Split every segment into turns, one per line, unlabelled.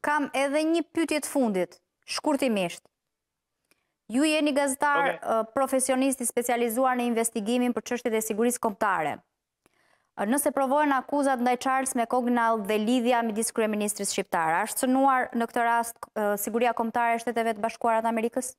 Kam edhe një pyetje të fundit, shkurtimisht. Ju jeni gazetar profesionist i specializuar në investigimin për çështjet e sigurisë kombëtare. Nëse provohen akuzat ndaj Charles McGonigal dhe lidhja midis kryeministrit shqiptar, a është cënuar në këtë rast siguria kombëtare e Shteteve të Bashkuara të Amerikës?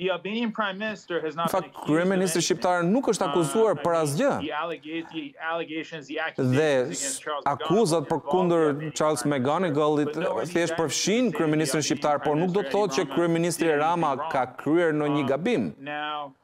Në fakt, kryeministri shqiptar nuk është akuzuar për asgjë dhe akuzat përkundër Charles McGonigalit thjesht përfshijnë kryeministrin shqiptar, por nuk do të thotë që kryeministri Rama ka kryer ndonjë gabim.